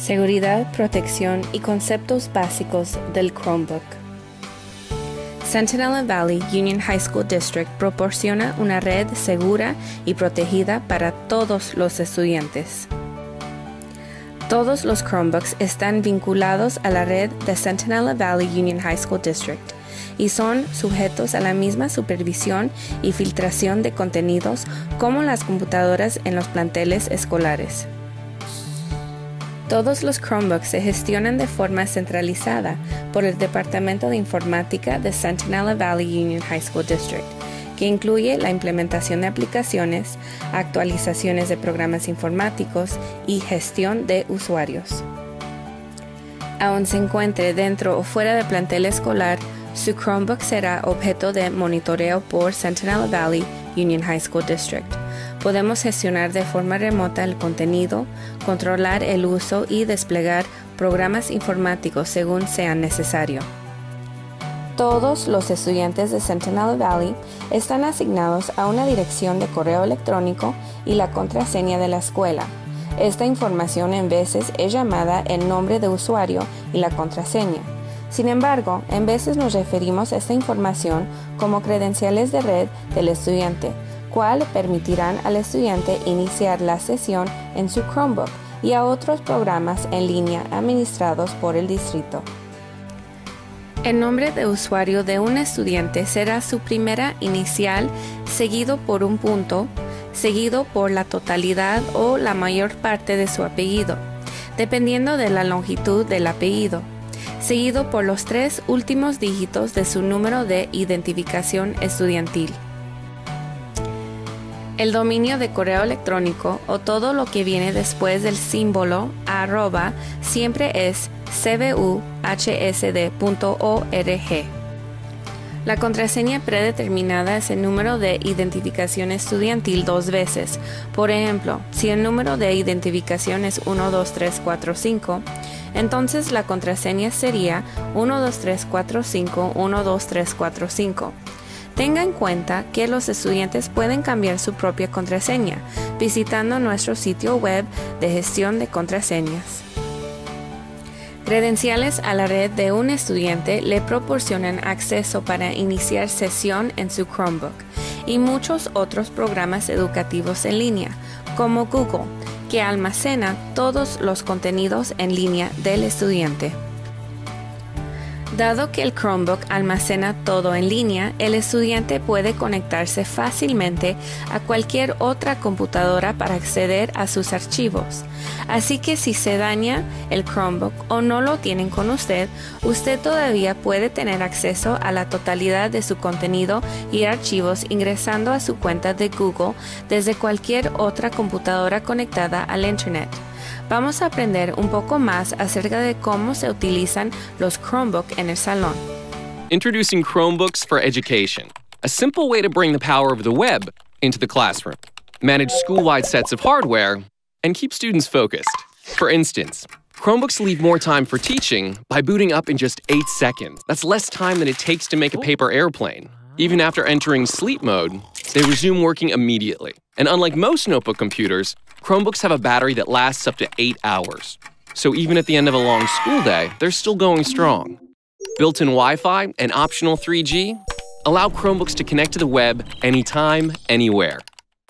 Seguridad, protección y conceptos básicos del Chromebook. Sentinel Valley Union High School District proporciona una red segura y protegida para todos los estudiantes. Todos los Chromebooks están vinculados a la red de Sentinel Valley Union High School District y son sujetos a la misma supervisión y filtración de contenidos como las computadoras en los planteles escolares. Todos los Chromebooks se gestionan de forma centralizada por el Departamento de Informática de Sentinel Valley Union High School District, que incluye la implementación de aplicaciones, actualizaciones de programas informáticos y gestión de usuarios. Aun se encuentre dentro o fuera del plantel escolar, su Chromebook será objeto de monitoreo por Sentinel Valley Union High School District. Podemos gestionar de forma remota el contenido, controlar el uso y desplegar programas informáticos según sea necesario. Todos los estudiantes de Sentinel Valley están asignados a una dirección de correo electrónico y la contraseña de la escuela. Esta información en veces es llamada el nombre de usuario y la contraseña. Sin embargo, en veces nos referimos a esta información como credenciales de red del estudiante, cual permitirán al estudiante iniciar la sesión en su Chromebook y a otros programas en línea administrados por el distrito. El nombre de usuario de un estudiante será su primera inicial seguido por un punto, seguido por la totalidad o la mayor parte de su apellido, dependiendo de la longitud del apellido seguido por los tres últimos dígitos de su número de identificación estudiantil. El dominio de correo electrónico o todo lo que viene después del símbolo arroba siempre es cbuhsd.org. La contraseña predeterminada es el número de identificación estudiantil dos veces. Por ejemplo, si el número de identificación es 12345, entonces la contraseña sería 12345 12345. Tenga en cuenta que los estudiantes pueden cambiar su propia contraseña visitando nuestro sitio web de gestión de contraseñas. Credenciales a la red de un estudiante le proporcionan acceso para iniciar sesión en su Chromebook y muchos otros programas educativos en línea, como Google, que almacena todos los contenidos en línea del estudiante. Dado que el Chromebook almacena todo en línea, el estudiante puede conectarse fácilmente a cualquier otra computadora para acceder a sus archivos. Así que si se daña el Chromebook o no lo tienen con usted, usted todavía puede tener acceso a la totalidad de su contenido y archivos ingresando a su cuenta de Google desde cualquier otra computadora conectada al Internet. Vamos a aprender un poco más acerca de cómo se utilizan los Chromebook en el salón. Introducing Chromebooks for Education, a simple way to bring the power of the web into the classroom, manage school-wide sets of hardware, and keep students focused. For instance, Chromebooks leave more time for teaching by booting up in just 8 seconds. That's less time than it takes to make a paper airplane. Even after entering sleep mode, they resume working immediately. And unlike most notebook computers, Chromebooks have a battery that lasts up to 8 hours. So even at the end of a long school day, they're still going strong. Built in Wi Fi and optional 3G allow Chromebooks to connect to the web anytime, anywhere.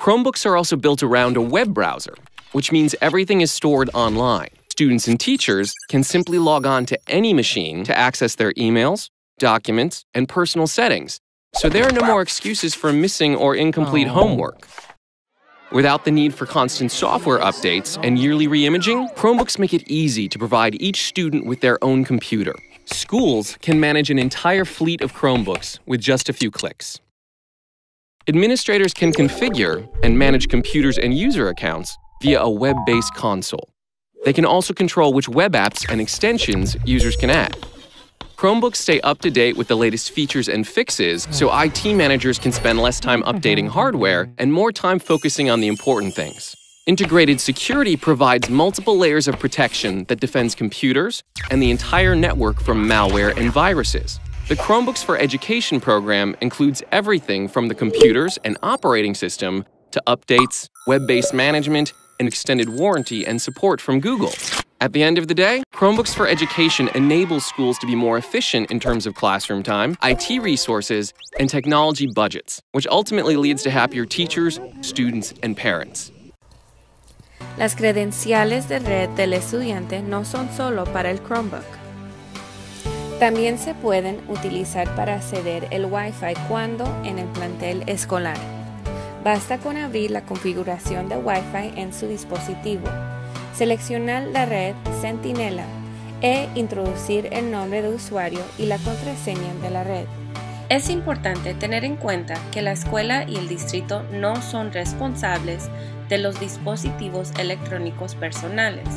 Chromebooks are also built around a web browser, which means everything is stored online. Students and teachers can simply log on to any machine to access their emails, documents, and personal settings. So there are no more excuses for missing or incomplete oh. homework. Without the need for constant software updates and yearly reimaging, Chromebooks make it easy to provide each student with their own computer. Schools can manage an entire fleet of Chromebooks with just a few clicks. Administrators can configure and manage computers and user accounts via a web based console. They can also control which web apps and extensions users can add. Chromebooks stay up to date with the latest features and fixes, so IT managers can spend less time mm-hmm. updating hardware and more time focusing on the important things. Integrated security provides multiple layers of protection that defends computers and the entire network from malware and viruses. The Chromebooks for Education program includes everything from the computers and operating system to updates, web based management, and extended warranty and support from Google. At the end of the day, Chromebooks for Education enable schools to be more efficient in terms of classroom time, IT resources, and technology budgets, which ultimately leads to happier teachers, students, and parents. Las credenciales de red del estudiante no son solo para el Chromebook. También se pueden utilizar para acceder el Wi-Fi cuando en el plantel escolar. Basta con abrir la configuración de Wi-Fi en su dispositivo seleccionar la red Sentinela e introducir el nombre de usuario y la contraseña de la red. Es importante tener en cuenta que la escuela y el distrito no son responsables de los dispositivos electrónicos personales,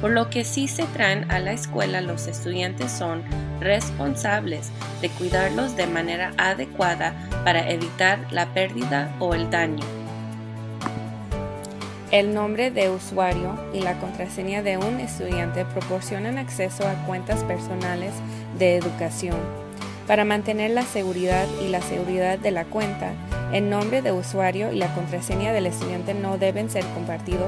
por lo que si se traen a la escuela los estudiantes son responsables de cuidarlos de manera adecuada para evitar la pérdida o el daño. El nombre de usuario y la contraseña de un estudiante proporcionan acceso a cuentas personales de educación. Para mantener la seguridad y la seguridad de la cuenta, el nombre de usuario y la contraseña del estudiante no deben ser compartidos